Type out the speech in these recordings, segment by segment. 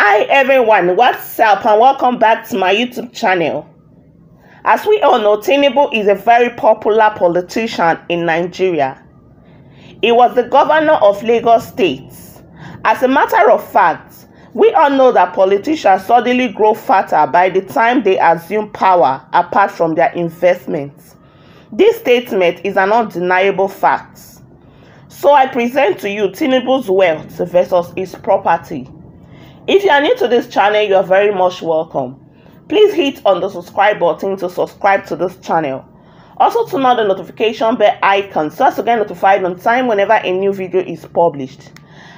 Hi everyone, what's up and welcome back to my YouTube channel. As we all know, Tinubu is a very popular politician in Nigeria. He was the governor of Lagos State. As a matter of fact, we all know that politicians suddenly grow fatter by the time they assume power apart from their investments. This statement is an undeniable fact. So I present to you Tinubu's wealth versus his property. If you are new to this channel, you are very much welcome. Please hit on the subscribe button to subscribe to this channel. Also turn on the notification bell icon so as to get notified on time whenever a new video is published.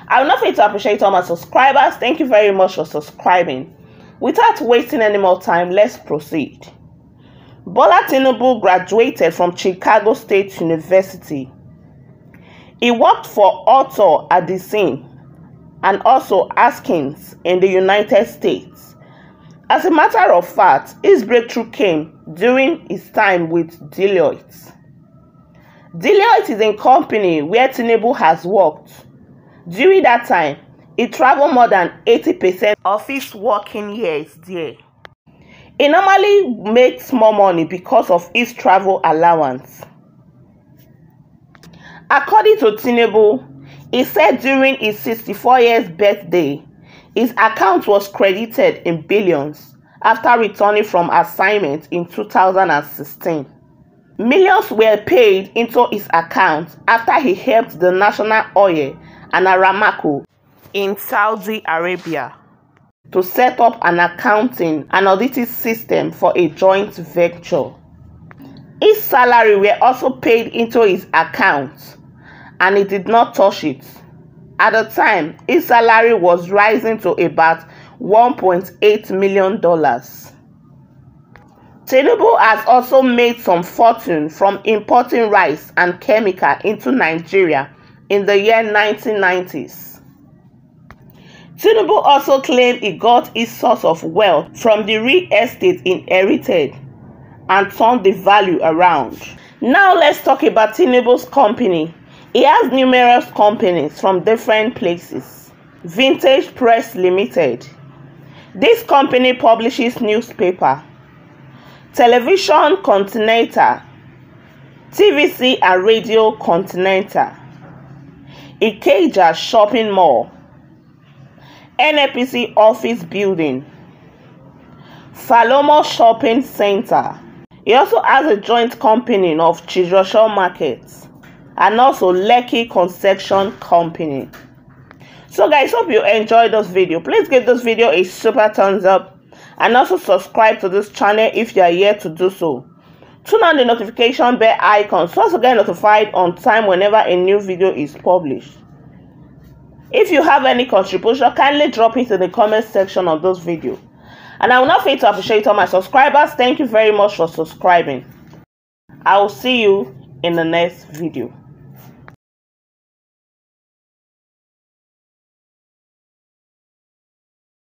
I would not forget to appreciate all my subscribers. Thank you very much for subscribing. Without wasting any more time, let's proceed. Bola Tinubu graduated from Chicago State University. He worked for Arthur Andersen and also Askins in the United States. As a matter of fact, his breakthrough came during his time with Deloitte. Deloitte is a company where Tinubu has worked. During that time, he traveled more than 80% of his working years there. He normally makes more money because of his travel allowance. According to Tinubu, he said during his 64 years birthday, his account was credited in billions after returning from assignment in 2016. Millions were paid into his account after he helped the National Oil and Aramco in Saudi Arabia to set up an accounting and auditing system for a joint venture. His salary were also paid into his account and he did not touch it. At the time, his salary was rising to about $1.8 million. Tinubu has also made some fortune from importing rice and chemical into Nigeria in the year 1990s. Tinubu also claimed he got his source of wealth from the real estate inherited and turned the value around. Now let's talk about Tinubu's company he has numerous companies from different places. Vintage Press Limited. This company publishes newspaper, television Continental, TVC and radio Continental, Ikeja Shopping Mall, NAPC Office Building, Falomo Shopping Center. He also has a joint company of Chijosho Markets and also Lekki Construction Company. So guys, hope you enjoyed this video. Please give this video a super thumbs up and also subscribe to this channel if you are yet to do so. Turn on the notification bell icon so as to get notified on time whenever a new video is published. If you have any contribution, kindly drop it in the comment section of this video. And I will not fail to appreciate all my subscribers. Thank you very much for subscribing. I will see you in the next video.